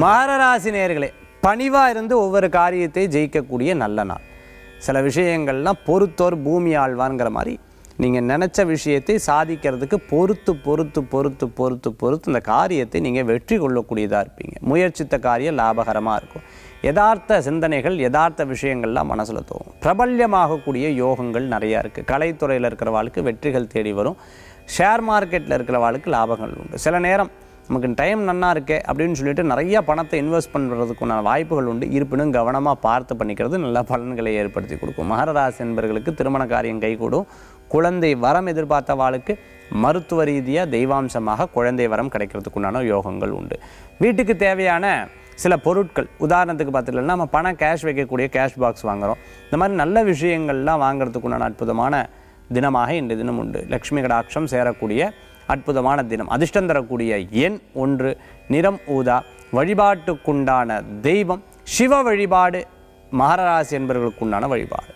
மகராசி நேர்களே பணிவாக இருந்து ஒவ்வொரு காரியத்தை ஜெயிக்கக்கூடிய நல்ல நாள். சில விஷயங்கள்லாம் பொறுத்தோர் பூமி ஆழ்வான்ங்கிற மாதிரி நீங்கள் நினச்ச விஷயத்தை சாதிக்கிறதுக்கு பொறுத்து பொறுத்து பொறுத்து பொறுத்து பொறுத்து இந்த காரியத்தை நீங்கள் வெற்றி கொள்ளக்கூடியதாக இருப்பீங்க. முயற்சித்த காரியம் லாபகரமாக இருக்கும். யதார்த்த சிந்தனைகள் யதார்த்த விஷயங்கள்லாம் மனசில் தோணும். பிரபல்யமாகக்கூடிய யோகங்கள் நிறையா இருக்குது கலைத்துறையில் இருக்கிறவாளுக்கு வெற்றிகள் தேடி வரும். ஷேர் மார்க்கெட்டில் இருக்கிறவாளுக்கு லாபங்கள் உண்டு. சில நேரம் நமக்கு டைம் நன்னா இருக்கே அப்படின்னு சொல்லிட்டு நிறைய பணத்தை இன்வெஸ்ட் பண்ணுறதுக்குண்டான வாய்ப்புகள் உண்டு. இருப்பினும் கவனமாக பார்த்து பண்ணிக்கிறது நல்ல பலன்களை ஏற்படுத்தி கொடுக்கும். மகரராசி என்பவர்களுக்கு திருமண காரியம் கைகூடும். குழந்தை வரம் எதிர்பார்த்த வாளுக்கு மருத்துவ ரீதியாக தெய்வாம்சமாக குழந்தை வரம் கிடைக்கிறதுக்குண்டான யோகங்கள் உண்டு. வீட்டுக்கு தேவையான சில பொருட்கள் உதாரணத்துக்கு பார்த்துட்டோம்னா நம்ம பணம் கேஷ் வைக்கக்கூடிய கேஷ் பாக்ஸ் வாங்குகிறோம் இந்த மாதிரி நல்ல விஷயங்கள்லாம் வாங்குறதுக்குண்டான அற்புதமான தினமாக இன்றைய தினம் உண்டு. லக்ஷ்மி கடாட்சம் சேரக்கூடிய அற்புதமான தினம். அதிர்ஷ்டம் தரக்கூடிய எண் ஒன்று நிறம் ஊதா. வழிபாட்டுக்குண்டான தெய்வம் சிவ வழிபாடு மகராசி என்பவர்களுக்குண்டான வழிபாடு.